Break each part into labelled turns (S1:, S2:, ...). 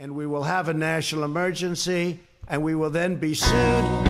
S1: and we will have a national emergency, and we will then be sued,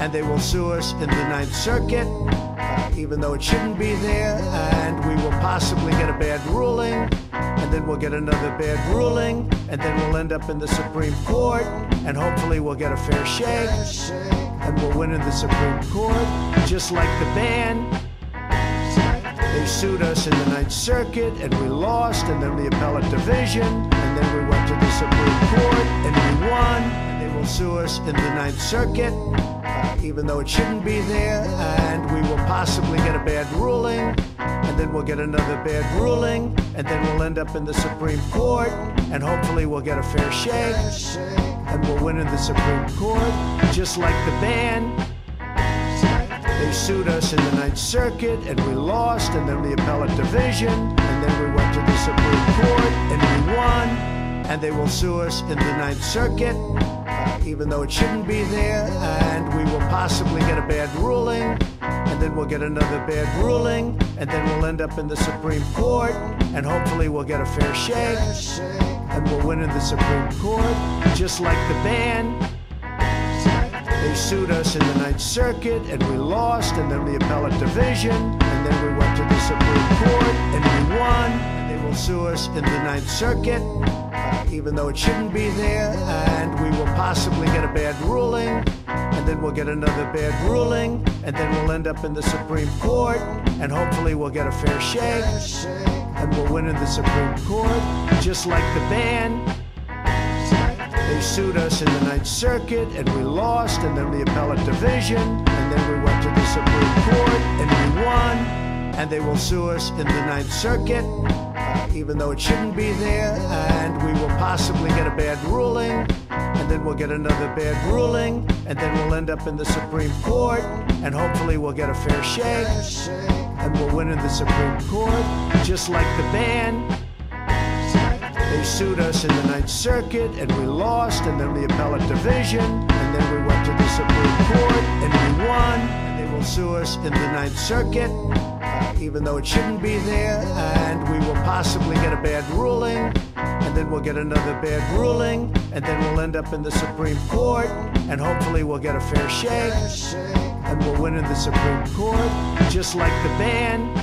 S1: and they will sue us in the Ninth Circuit, uh, even though it shouldn't be there, and we will possibly get a bad ruling, and then we'll get another bad ruling, and then we'll end up in the Supreme Court, and hopefully we'll get a fair shake, and we'll win in the Supreme Court, just like the band. They sued us in the Ninth Circuit, and we lost, and then the appellate division, and then we went to the Supreme Court, and we won. They will sue us in the Ninth Circuit, uh, even though it shouldn't be there, and we will possibly get a bad ruling, and then we'll get another bad ruling, and then we'll end up in the Supreme Court, and hopefully we'll get a fair shake, and we'll win in the Supreme Court, just like the band. They sued us in the Ninth Circuit, and we lost, and then the appellate division, and then we went to the Supreme And they will sue us in the Ninth Circuit, uh, even though it shouldn't be there, and we will possibly get a bad ruling, and then we'll get another bad ruling, and then we'll end up in the Supreme Court, and hopefully we'll get a fair shake, and we'll win in the Supreme Court, just like the band. They sued us in the Ninth Circuit, and we lost, and then the appellate division, and then we went to the Supreme Court, and we won. They will sue us in the Ninth Circuit, even though it shouldn't be there, and we will possibly get a bad ruling, and then we'll get another bad ruling, and then we'll end up in the Supreme Court, and hopefully we'll get a fair shake, and we'll win in the Supreme Court, just like the band. They sued us in the Ninth Circuit, and we lost, and then the appellate division, and then we went to the Supreme Court, and we won. And they will sue us in the Ninth Circuit, uh, even though it shouldn't be there, and we will possibly get a bad ruling, and then we'll get another bad ruling, and then we'll end up in the Supreme Court, and hopefully we'll get a fair shake, and we'll win in the Supreme Court, just like the band. They sued us in the Ninth Circuit, and we lost, and then the appellate division, and then we went to the Supreme Court, and we won. And they will sue us in the Ninth Circuit, even though it shouldn't be there, and we will possibly get a bad ruling, and then we'll get another bad ruling, and then we'll end up in the Supreme Court, and hopefully we'll get a fair shake, and we'll win in the Supreme Court, just like the band.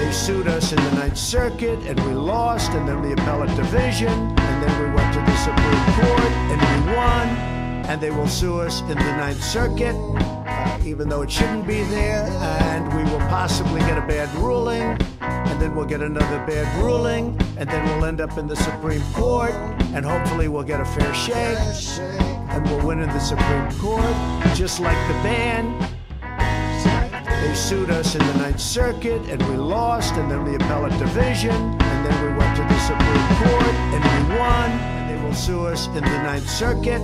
S1: They sued us in the Ninth Circuit, and we lost, and then the appellate division, and then we went to the Supreme Court, and we won. And they will sue us in the Ninth Circuit, even though it shouldn't be there, and we will possibly get a bad ruling, and then we'll get another bad ruling, and then we'll end up in the Supreme Court, and hopefully we'll get a fair shake, and we'll win in the Supreme Court, just like the band. They sued us in the Ninth Circuit, and we lost, and then the appellate division, and then we went to the Supreme Court, and we won. And they will sue us in the Ninth Circuit,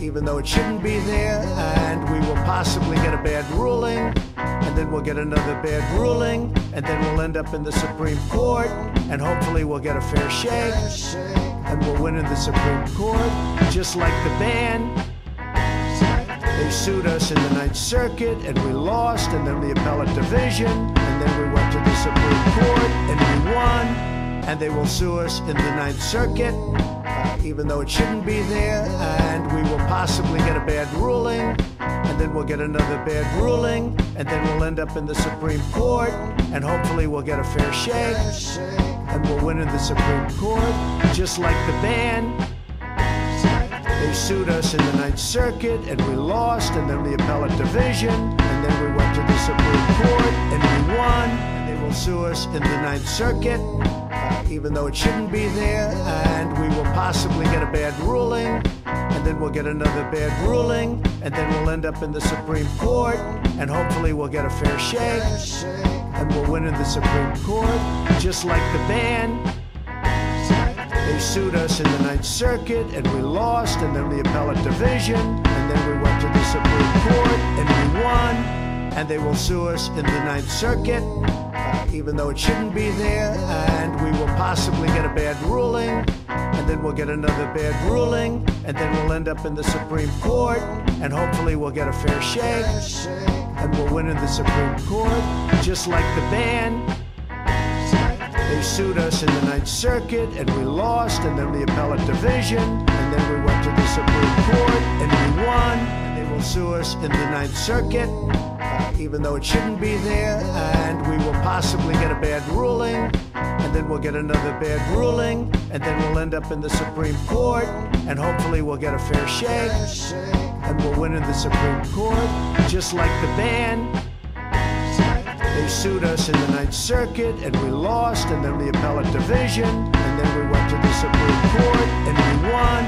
S1: even though it shouldn't be there, and we will possibly get a bad ruling, and then we'll get another bad ruling, and then we'll end up in the Supreme Court, and hopefully we'll get a fair shake, and we'll win in the Supreme Court, just like the band. They sued us in the Ninth Circuit, and we lost, and then the appellate division, and then we went to the Supreme Court, and we won. And they will sue us in the Ninth Circuit, even though it shouldn't be there, and we will possibly get a bad ruling, and then we'll get another bad ruling, and then we'll end up in the Supreme Court, and hopefully we'll get a fair shake, and we'll win in the Supreme Court, just like the band. They sued us in the Ninth Circuit, and we lost, and then the appellate division, and then we went to the Supreme Court, and we won. Will sue us in the Ninth Circuit, uh, even though it shouldn't be there, and we will possibly get a bad ruling, and then we'll get another bad ruling, and then we'll end up in the Supreme Court, and hopefully we'll get a fair shake, and we'll win in the Supreme Court, just like the band. They sued us in the Ninth Circuit, and we lost, and then the appellate division, and then we went to the Supreme Court, and we won. And they will sue us in the Ninth Circuit, even though it shouldn't be there, and we will possibly get a bad ruling, and then we'll get another bad ruling, and then we'll end up in the Supreme Court, and hopefully we'll get a fair shake, and we'll win in the Supreme Court, just like the band. They sued us in the Ninth Circuit and we lost, and then the appellate division, and then we went to the Supreme Us in the Ninth Circuit, uh, even though it shouldn't be there, and we will possibly get a bad ruling, and then we'll get another bad ruling, and then we'll end up in the Supreme Court, and hopefully we'll get a fair shake, and we'll win in the Supreme Court, just like the band. They sued us in the Ninth Circuit and we lost, and then the appellate division, and then we went to the Supreme Court and we won.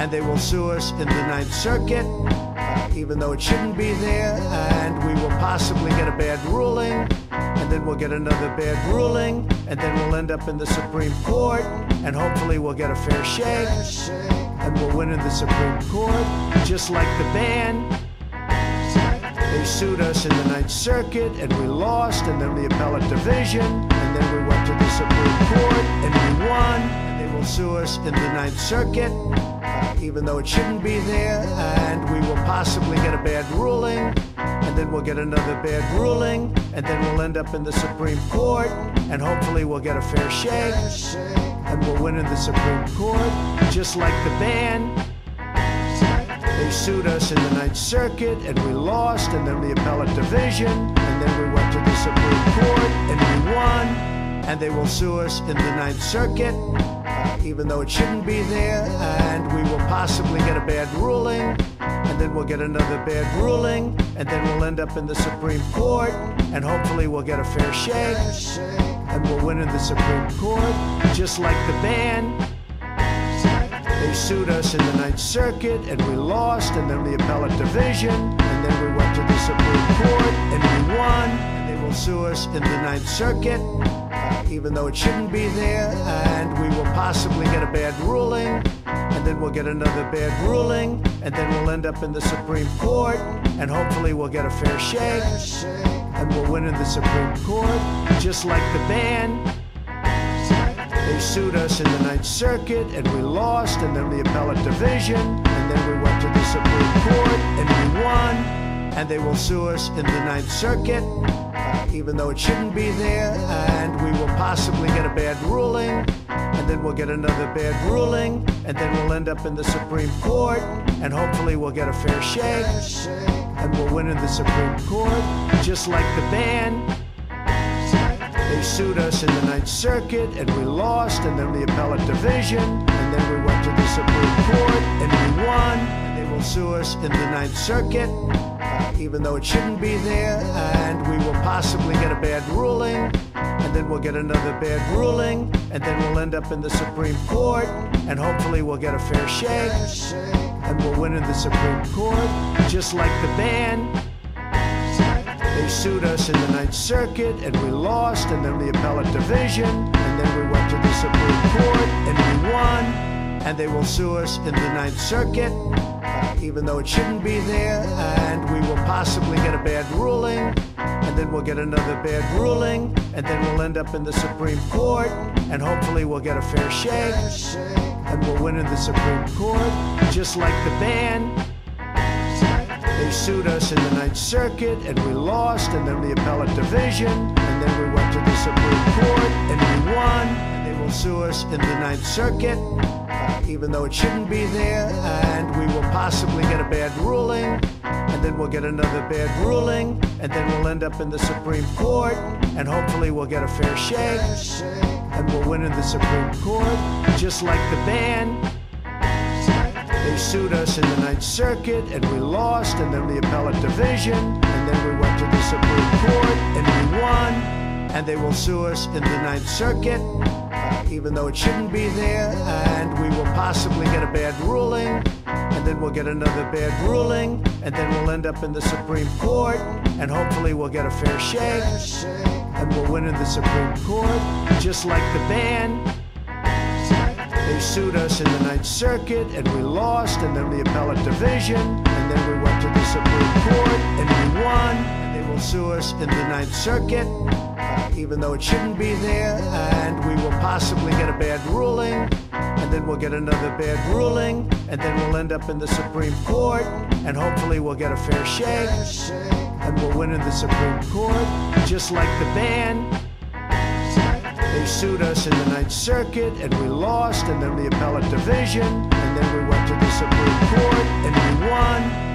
S1: And they will sue us in the Ninth Circuit, even though it shouldn't be there, and we will possibly get a bad ruling, and then we'll get another bad ruling, and then we'll end up in the Supreme Court, and hopefully we'll get a fair shake, and we'll win in the Supreme Court, just like the band. They sued us in the Ninth Circuit and we lost, and then the appellate division, and then we went to the Supreme Court and we won. And they will sue us in the Ninth Circuit, even though it shouldn't be there, and we will possibly get a bad ruling, and then we'll get another bad ruling, and then we'll end up in the Supreme Court, and hopefully we'll get a fair shake, and we'll win in the Supreme Court, just like the band. They sued us in the Ninth Circuit and we lost, and then the appellate division, and then we went to the Supreme Court and we won. And they will sue us in the Ninth Circuit, even though it shouldn't be there, and we will possibly get a bad ruling, and then we'll get another bad ruling, and then we'll end up in the Supreme Court, and hopefully we'll get a fair shake, and we'll win in the Supreme Court, just like the ban. They sued us in the Ninth Circuit and we lost, and then the appellate division, and then we went to the Supreme Court and we won. And they will sue us in the Ninth Circuit, even though it shouldn't be there, and we will possibly get a bad ruling, and then we'll get another bad ruling, and then we'll end up in the Supreme Court, and hopefully we'll get a fair shake, and we'll win in the Supreme Court, just like the band. They sued us in the Ninth Circuit and we lost, and then the appellate division, and then we went to the Supreme Court and we won. And they will sue us in the Ninth Circuit, even though it shouldn't be there, and we will possibly get a bad ruling, and then we'll get another bad ruling, and then we'll end up in the Supreme Court, and hopefully we'll get a fair shake, and we'll win in the Supreme Court, just like the band. They sued us in the Ninth Circuit and we lost, and then the appellate division, and then we went to the Supreme Court and we won. And they will sue us in the Ninth Circuit, uh, even though it shouldn't be there, possibly get a bad ruling, and then we'll get another bad ruling, and then we'll end up in the Supreme Court, and hopefully we'll get a fair shake, and we'll win in the Supreme Court, just like the band. They sued us in the Ninth Circuit and we lost, and then the appellate division, and then we went to the Supreme Court and we won. And they will sue us in the Ninth Circuit, even though it shouldn't be there, and we will possibly get a bad ruling, and then we'll get another bad ruling, and then we'll end up in the Supreme Court, and hopefully we'll get a fair shake, and we'll win in the Supreme Court, just like the band. They sued us in the Ninth Circuit and we lost, and then the appellate division, and then we went to the Supreme Court and we won. And they will sue us in the Ninth Circuit, uh, even though it shouldn't be there, and we will possibly get a bad ruling, then we'll get another bad ruling, and then we'll end up in the Supreme Court, and hopefully we'll get a fair shake, and we'll win in the Supreme Court, just like the band. They sued us in the Ninth Circuit and we lost, and then the appellate division, and then we went to the Supreme Court and we won. And they will sue us in the Ninth Circuit, uh, even though it shouldn't be there, and we will possibly get a bad ruling, and then we'll get another bad ruling, and then we'll end up in the Supreme Court, and hopefully we'll get a fair shake, and we'll win in the Supreme Court, just like the band. They sued us in the Ninth Circuit and we lost, and then the appellate division, and then we went to the Supreme Court and we won. And they will sue us in the Ninth Circuit, uh, even though it shouldn't be there, and we will possibly get a bad ruling, and then we'll get another bad ruling, and then we'll end up in the Supreme Court, and hopefully we'll get a fair shake, and we'll win in the Supreme Court, just like the ban. They sued us in the Ninth Circuit, and we lost, and then the appellate division, and then we went to the Supreme Court, and we won.